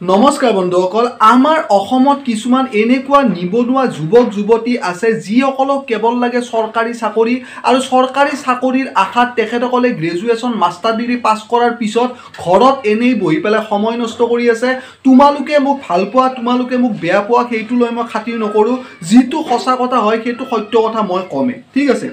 নমস্কাৰ বন্ধুসকল আমাৰ অসমত কিছুমান এনেকুৱা নিবনুৱা যুৱক যুৱতী আছে যিসকলক কেৱল লাগে চৰকাৰী চাকৰি আৰু চৰকাৰী চাকৰিৰ আশাত তেখেতসকলে গ্ৰেজুৱেশ্যন মাষ্টাৰ ডিগ্ৰী পাছ কৰাৰ পিছত ঘৰত এনেই বহি পেলাই সময় নষ্ট কৰি আছে। তোমালোকে মোক ভাল পোৱা তোমালোকে মোক বেয়া পোৱা সেইটো লৈ মই খাতিৰ নকৰোঁ। যিটো সঁচা কথা হয় সেইটো সত্য কথা মই কমেই। ঠিক আছে?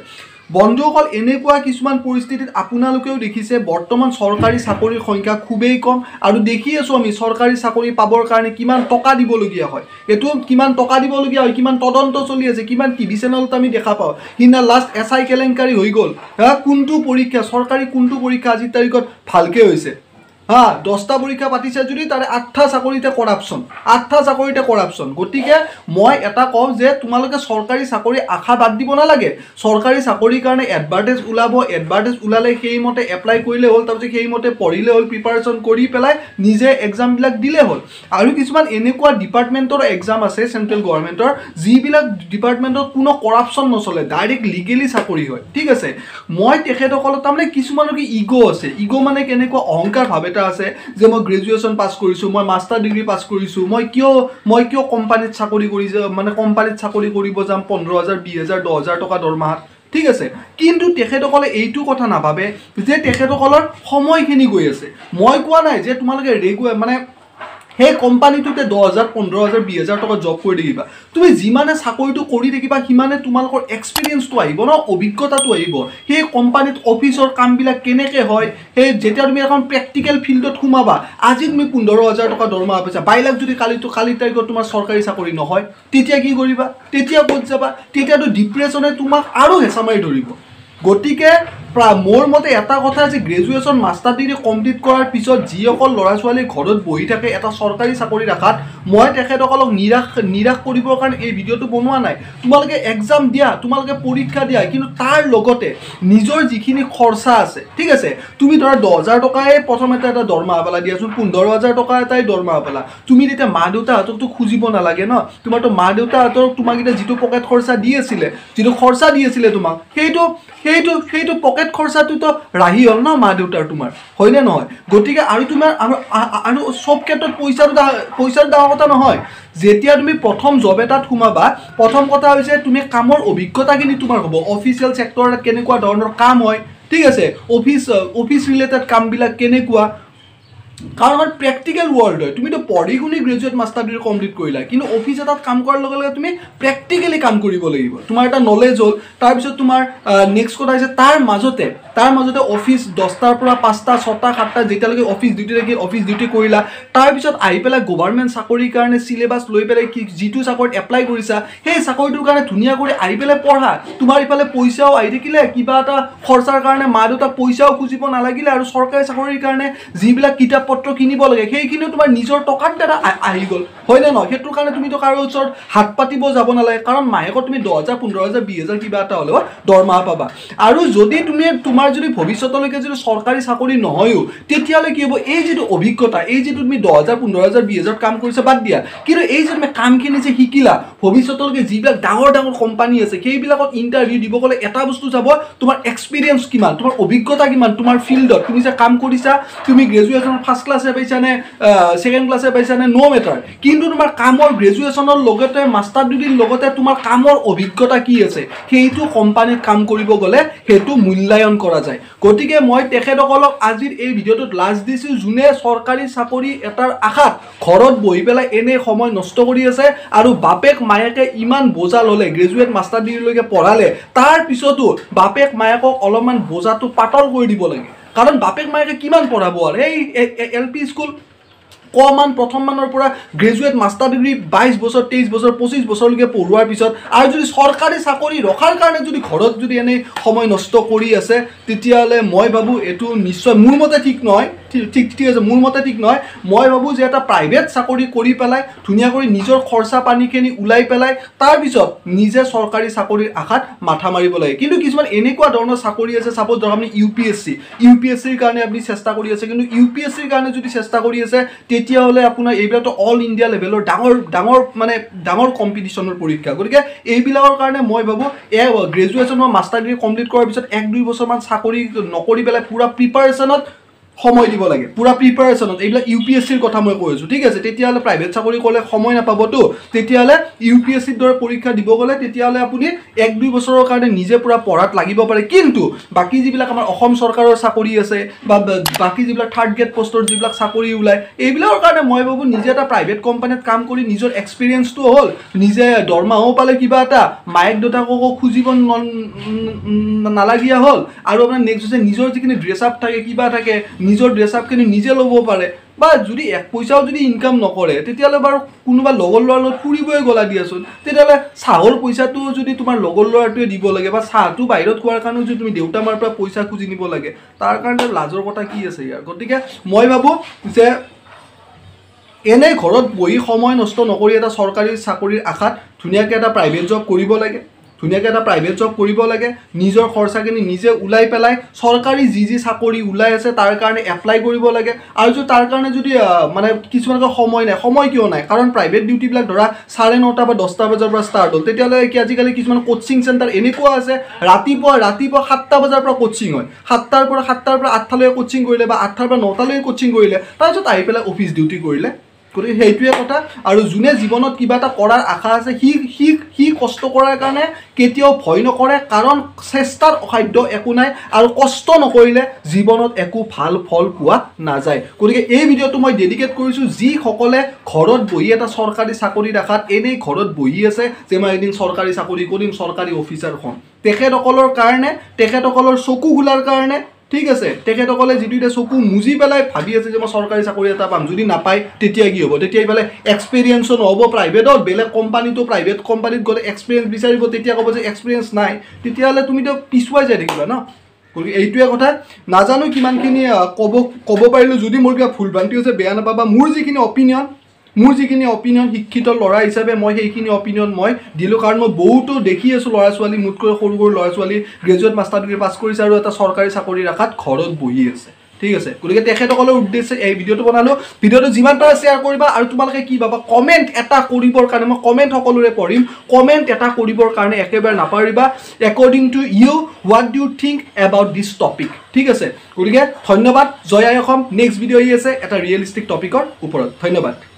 বন্ধুসকল এনেকুৱা কিছুমান পৰিস্থিতিত আপোনালোকেও দেখিছে বৰ্তমান চৰকাৰী চাকৰিৰ সংখ্যা খুবেই কম আৰু দেখি আছোঁ আমি চৰকাৰী চাকৰি পাবৰ কাৰণে কিমান টকা দিবলগীয়া হয়। এইটো কিমান টকা দিবলগীয়া হয় কিমান তদন্ত চলি আছে কিমান টিভি চেনেলত আমি দেখা পাওঁ। সিদিনা লাষ্ট এছ আই কেলেংকাৰী হৈ গ'ল। কোনটো পৰীক্ষা চৰকাৰী কোনটো পৰীক্ষা আজিৰ তাৰিখত ভালকৈ হৈছে? হা দহটা পৰীক্ষা পাতিছে যদি তাৰে আঠটা চাকৰিতে কৰাপশ্যন আঠটা চাকৰিতে কৰাপশ্যন গতিকে মই এটা কওঁ যে তোমালোকে চৰকাৰী চাকৰি আশা বাদ দিব নালাগে। চৰকাৰী চাকৰিৰ কাৰণে এডভাৰ্টাইজ ওলাব এডভাৰ্টাইজ ওলালে সেইমতে এপ্লাই কৰিলে হ'ল তাৰপিছত সেইমতে পঢ়িলে হ'ল প্ৰিপাৰেশ্যন কৰি পেলাই নিজে এক্সামবিলাক দিলে হ'ল। আৰু কিছুমান এনেকুৱা ডিপাৰ্টমেণ্টৰ এক্সাম আছে চেণ্ট্ৰেল গভৰ্ণমেণ্টৰ যিবিলাক ডিপাৰ্টমেণ্টত কোনো কৰাপশ্যন নচলে ডাইৰেক্ট লিগেলি চাকৰি হয়। ঠিক আছে? মই তেখেতসকলৰ তাৰমানে কিছুমানৰ কি ইগ' আছে। ইগ' মানে কেনেকুৱা? অহংকাৰ ভাৱ এটা আছে যে মই গ্ৰেজুৱেশ্যন পাছ কৰিছোঁ মই মাষ্টাৰ ডিগ্ৰী পাছ কৰিছোঁ মই কিয় মই কিয় কোম্পানীত চাকৰি কৰি মানে কোম্পানীত চাকৰি কৰিব যাম পোন্ধৰ হাজাৰ বিছ হাজাৰ দহ হাজাৰ টকা দৰমহাত ঠিক আছে? কিন্তু তেখেতসকলে এইটো কথা নাভাবে যে তেখেতসকলৰ সময়খিনি গৈ আছে। মই কোৱা নাই যে তোমালোকে ৰেগুলাৰ মানে সেই কোম্পানীটোতে দহ হাজাৰ পোন্ধৰ হাজাৰ বিছ হাজাৰ টকা জব কৰি থাকিবা। তুমি যিমানে চাকৰিটো কৰি থাকিবা সিমানে তোমালোকৰ এক্সপিৰিয়েঞ্চটো আহিব ন অভিজ্ঞতাটো আহিব। সেই কোম্পানীত অফিচৰ কামবিলাক কেনেকৈ হয় সেই যেতিয়া তুমি এখন প্ৰেক্টিকেল ফিল্ডত সোমাবা আজি তুমি পোন্ধৰ হাজাৰ টকা দৰমহা পাইছা। বাইলাক যদি কালিতো কালিৰ তাৰিখত তোমাৰ চৰকাৰী চাকৰি নহয় তেতিয়া কি কৰিবা? তেতিয়া ক'ত যাবা? তেতিয়াতো ডিপ্ৰেশ্যনে তোমাক আৰু হেঁচা মাৰি ধৰিব। গতিকে মোৰ মতে এটা কথা যে গ্ৰেজুৱেশ্যন মাষ্টাৰ ডিগ্ৰী কমপ্লিট কৰাৰ পিছত যিসকল ল'ৰা ছোৱালী ঘৰত বহি থাকে এটা চৰকাৰী চাকৰি ৰাখাত মই তেখেতসকলক নিৰাশ নিৰাশ কৰিবৰ কাৰণে এই ভিডিঅ'টো বনোৱা নাই। তোমালোকে এক্সাম দিয়া তোমালোকে পৰীক্ষা দিয়া কিন্তু তাৰ লগতে নিজৰ যিখিনি খৰচা আছে ঠিক আছে? তুমি ধৰা দহ হাজাৰ টকাই প্ৰথমতে এটা দৰমহা পালা দিয়াচোন পোন্ধৰ হাজাৰ টকা এটাই দৰমহা পালা। তুমি তেতিয়া মা দেউতাহঁতকতো খুজিব নালাগে ন? তোমাৰতো মা দেউতাহঁতক তোমাক এতিয়া যিটো পকেট খৰচা দি আছিলে যিটো খৰচা দি আছিলে তোমাক সেইটো সেইটো সেইটো পকেট খৰচাটোতো ৰাহি হ'ল ন মা দেউতাৰ তোমাৰ হয়নে নহয়? গতিকে আৰু তোমাৰ আৰু আৰু চব ক্ষেত্ৰত পইচাটো পইচাটো ডাঙৰ কথা নহয়। যেতিয়া তুমি প্ৰথম জব এটাত সোমাবা প্ৰথম কথা হৈছে তুমি কামৰ অভিজ্ঞতাখিনি তোমাৰ হ'ব। অফিচিয়েল ছেক্টৰত কেনেকুৱা ধৰণৰ কাম হয় ঠিক আছে? অফিচ অফিচ ৰিলেটেড কামবিলাক কেনেকুৱা? কাৰণ প্ৰেক্টিকেল ৱৰ্ল্ড হয়। তুমিতো পঢ়ি শুনি গ্ৰেজুৱেট মাষ্টাৰ ডিগ্ৰী কমপ্লিট কৰিলা। কিন্তু অফিচ এটাত কাম কৰাৰ লগে লগে তুমি প্ৰেক্টিকেলি কাম কৰিব লাগিব। তোমাৰ এটা নলেজ হ'ল তাৰপিছত তোমাৰ নেক্সট কথা হৈছে তাৰ মাজতে তাৰ মাজতে অফিচ দহটাৰ পৰা পাঁচটা ছটা সাতটা যেতিয়ালৈকে অফিচ ডিউটি থাকি অফিচ ডিউটি কৰিলা। তাৰপিছত আহি পেলাই গভাৰ্ণমেণ্ট চাকৰিৰ কাৰণে চিলেবাছ লৈ পেলাই কি যিটো চাকৰিত এপ্লাই কৰিছা সেই চাকৰিটোৰ কাৰণে ধুনীয়া কৰি আহি পেলাই পঢ়া। তোমাৰ ইফালে পইচাও আহি থাকিলে কিবা এটা খৰচাৰ কাৰণে মা দেউতাক পইচাও খুজিব নালাগিলে আৰু চৰকাৰী চাকৰিৰ কাৰণে যিবিলাক কিতাপ পত্ৰ কিনিব লাগে সেইখিনিও তোমাৰ নিজৰ টকাৰ দ্বাৰা আহি গ'ল। হয়নে নহয়? সেইটোৰ কাৰণে তুমিতো কাৰো ওচৰত হাত পাতিব যাব নালাগে। কাৰণ মাহেকত তুমি দহ হাজাৰ পোন্ধৰ হাজাৰ বিছ হাজাৰ কিবা এটা হ'লেও দৰমহা পাবা। আৰু যদি তুমি তোমাৰ যদি ভৱিষ্যতলৈকে যদি চৰকাৰী চাকৰি নহয়ো তেতিয়াহ'লে কি হ'ব? এই যিটো অভিজ্ঞতা এই যিটো তুমি দহ হাজাৰ পোন্ধৰ হাজাৰ বিছ হাজাৰত কাম কৰিছা বাদ দিয়া। কিন্তু এই যে তুমি কামখিনি যে শিকিলা ভৱিষ্যতলৈকে যিবিলাক ডাঙৰ ডাঙৰ কোম্পানী আছে সেইবিলাকত ইণ্টাৰভিউ দিব গ'লে এটা বস্তু যাব তোমাৰ এক্সপিৰিয়েঞ্চ কিমান তোমাৰ অভিজ্ঞতা কিমান তোমাৰ ফিল্ডত তুমি যে কাম কৰিছা তুমি গ্ৰেজুৱেশ্যনত ফাৰ্ষ্ট ক্লাছে পাইছা নে ছেকেণ্ড ক্লাছে পাইছা নে মেটাৰ কিন্তু তোমাৰ কামৰ গ্ৰেজুৱেশ্যনৰ লগতে মাষ্টাৰ ডিগ্ৰীৰ লগতে তোমাৰ কামৰ অভিজ্ঞতা কি আছে সেইটো কোম্পানীত কাম কৰিব গ'লে সেইটো মূল্যায়ন কৰা যায়। গতিকে মই তেখেতসকলক আজিৰ এই ভিডিঅ'টোত লাজ দিছোঁ যোনে চৰকাৰী চাকৰি এটাৰ আশাত ঘৰত বহি পেলাই এনে সময় নষ্ট কৰি আছে আৰু বাপেক মায়েকে ইমান বোজা ল'লে গ্ৰেজুৱেট মাষ্টাৰ ডিগ্ৰীলৈকে পঢ়ালে তাৰ পিছতো বাপেক মায়েকক অলপমান বোজাটো পাতল কৰি দিব লাগে। কাৰণ বাপেক মায়েকে কিমান পঢ়াব আৰু এই এল পি স্কুল কমান প্ৰথমমানৰ পৰা গ্ৰেজুৱেট মাষ্টাৰ ডিগ্ৰী বাইছ বছৰ তেইছ বছৰ পঁচিছ বছৰলৈকে পঢ়োৱাৰ পিছত আৰু যদি চৰকাৰী চাকৰি ৰখাৰ কাৰণে যদি ঘৰত যদি এনেই সময় নষ্ট কৰি আছে তেতিয়াহ'লে মই ভাবোঁ এইটো নিশ্চয় মোৰ মতে ঠিক নহয় ঠিক ঠিক আছে মোৰ মতে ঠিক নহয়। মই ভাবোঁ যে এটা প্ৰাইভেট চাকৰি কৰি পেলাই ধুনীয়াকৈ নিজৰ খৰচা পানীখিনি ওলাই পেলাই তাৰপিছত নিজে চৰকাৰী চাকৰিৰ আশাত মাথা মাৰিব লাগে। কিন্তু কিছুমান এনেকুৱা ধৰণৰ চাকৰি আছে চাপ'জ ধৰক আপুনি U P S C U P S চিৰ কাৰণে আপুনি চেষ্টা কৰি আছে কিন্তু ইউ পি এছ চিৰ কাৰণে যদি চেষ্টা কৰি আছে তেতিয়াহ'লে আপোনাৰ এইবিলাকতো অল ইণ্ডিয়া লেভেলৰ ডাঙৰ ডাঙৰ মানে ডাঙৰ কম্পিটিশ্যনৰ পৰীক্ষা। গতিকে এইবিলাকৰ কাৰণে মই ভাবোঁ এ গ্ৰেজুৱেশ্যন বা মাষ্টাৰ ডিগ্ৰী কমপ্লিট কৰাৰ পিছত এক দুই বছৰমান চাকৰি নকৰি পেলাই পূৰা প্ৰিপাৰেশ্যনত সময় দিব লাগে। পূৰা প্ৰিপাৰেশ্যনত এইবিলাক ইউ পি এছ চিৰ কথা মই কৈ আছোঁ। ঠিক আছে তেতিয়াহ'লে প্ৰাইভেট চাকৰি কৰিলে সময় নাপাবতো। তেতিয়াহ'লে ইউ পি এছ চিৰ দৰে পৰীক্ষা দিব গ'লে তেতিয়াহ'লে আপুনি এক দুই বছৰৰ কাৰণে নিজে পূৰা পঢ়াত লাগিব পাৰে। কিন্তু বাকী যিবিলাক আমাৰ অসম চৰকাৰৰ চাকৰি আছে বা বাকী যিবিলাক থাৰ্ড গ্ৰেড পষ্টৰ যিবিলাক চাকৰি ওলায় এইবিলাকৰ কাৰণে মই ভাবোঁ নিজে এটা প্ৰাইভেট কোম্পানীত কাম কৰি নিজৰ এক্সপিৰিয়েঞ্চটো হ'ল। নিজে দৰমহাও পালে কিবা এটা মায়েক দেউতাককো খুজিব নালাগীয়া হ'ল। আৰু আপোনাৰ নেক্সট হৈছে নিজৰ যিখিনি ড্ৰেছ আপ থাকে কিবা থাকে নিজৰ ড্ৰেছ আপখিনি নিজে ল'ব পাৰে বা যদি এক পইচাও যদি ইনকাম নকৰে তেতিয়াহ'লে বাৰু কোনোবা লগৰ ল'ৰাৰ লগত ফুৰিবই গ'লা দিয়াচোন। তেতিয়াহ'লে চাহৰ পইচাটো যদি তোমাৰ লগৰ ল'ৰাটোৱে দিব লাগে বা চাহটো বাহিৰত খোৱাৰ কাৰণেও যদি তুমি দেউতা মাৰ পৰা পইচা খুজি নিব লাগে তাৰ কাৰণে লাজৰ কথা কি আছে ইয়াৰ? গতিকে মই ভাবোঁ যে এনেই ঘৰত বহি সময় নষ্ট নকৰি এটা চৰকাৰী চাকৰিৰ আশাত ধুনীয়াকৈ এটা প্ৰাইভেট জব কৰিব লাগে। ধুনীয়াকৈ এটা প্ৰাইভেট জব কৰিব লাগে নিজৰ খৰচাখিনি নিজে ওলাই পেলাই চৰকাৰী যি যি চাকৰি ওলাই আছে তাৰ কাৰণে এপ্লাই কৰিব লাগে আৰু যদি তাৰ কাৰণে যদি মানে কিছুমানকৈ সময় নাই সময় কিয় নাই? কাৰণ প্ৰাইভেট ডিউটিবিলাক ধৰা চাৰে নটা বা দহটা বজাৰ পৰা ষ্টাৰ্ট হ'ল। তেতিয়াহ'লে কি আজিকালি কিছুমান কোচিং চেণ্টাৰ এনেকুৱা আছে ৰাতিপুৱা ৰাতিপুৱা সাতটা বজাৰ পৰা কোচিং হয়। সাতটাৰ পৰা সাতটাৰ পৰা আঠটালৈকে কোচিং কৰিলে বা আঠটাৰ পৰা নটালৈকে কোচিং কৰিলে তাৰপিছত আহি পেলাই অফিচ ডিউটি কৰিলে। গতিকে সেইটোৱে কথা। আৰু যোনে জীৱনত কিবা এটা কৰাৰ আশা আছে সি সি সি কষ্ট কৰাৰ কাৰণে কেতিয়াও ভয় নকৰে কাৰণ চেষ্টাত অসাধ্য একো নাই আৰু কষ্ট নকৰিলে জীৱনত একো ভাল ফল পোৱা নাযায়। গতিকে এই ভিডিঅ'টো মই ডেডিকেট কৰিছোঁ যিসকলে ঘৰত বহি এটা চৰকাৰী চাকৰিৰ আশাত এনেই ঘৰত বহি আছে যে মই এদিন চৰকাৰী চাকৰি কৰিম চৰকাৰী অফিচাৰ হ'ম তেখেতসকলৰ কাৰণে তেখেতসকলৰ চকু খোলাৰ কাৰণে ঠিক আছে তেখেতসকলে যিটো এতিয়া চকু মুজি পেলাই ভাবি আছে যে মই চৰকাৰী চাকৰি এটা পাম যদি নাপায় তেতিয়া কি হ'ব? তেতিয়া এইফালে এক্সপিৰিয়েঞ্চো নহ'ব প্ৰাইভেটত বেলেগ কোম্পানীটো প্ৰাইভেট কোম্পানীত গ'লে এক্সপিৰিয়েঞ্চ বিচাৰিব তেতিয়া ক'ব যে এক্সপিৰিয়েঞ্চ নাই। তেতিয়াহ'লে তুমিতো পিছুৱাই যাই থাকিবা ন? গতিকে এইটোৱে কথা। নাজানো কিমানখিনি ক'ব ক'ব পাৰিলোঁ যদি মোৰ কিবা ভুল ভ্ৰান্তি হৈছে বেয়া নাপাবা। মোৰ যিখিনি অপিনিয়ন মোৰ যিখিনি অপিনিয়ন শিক্ষিত ল'ৰা হিচাপে মই সেইখিনি অপিনিয়ন মই দিলোঁ কাৰণ মই বহুতো দেখি আছোঁ ল'ৰা ছোৱালী মোতকৈ সৰু সৰু ল'ৰা ছোৱালী গ্ৰেজুৱেট মাষ্টাৰ ডিগ্ৰী পাছ কৰিছে আৰু এটা চৰকাৰী চাকৰিৰ আশাত ঘৰত বহি আছে। ঠিক আছে? গতিকে তেখেতসকলৰ উদ্দেশ্যে এই ভিডিঅ'টো বনালোঁ। ভিডিঅ'টো যিমান পাৰে শ্বেয়াৰ কৰিবা আৰু তোমালোকে কি ভাবা কমেণ্ট এটা কৰিবৰ কাৰণে মই কমেণ্ট সকলোৰে পঢ়িম কমেণ্ট এটা কৰিবৰ কাৰণে একেবাৰে নাপাৰিবা according to you what do think about this topic ঠিক আছে? গতিকে ধন্যবাদ জয় আই অসম। নেক্সট ভিডিঅ' আহি আছে এটা ৰিয়েলিষ্টিক টপিকৰ ওপৰত। ধন্যবাদ।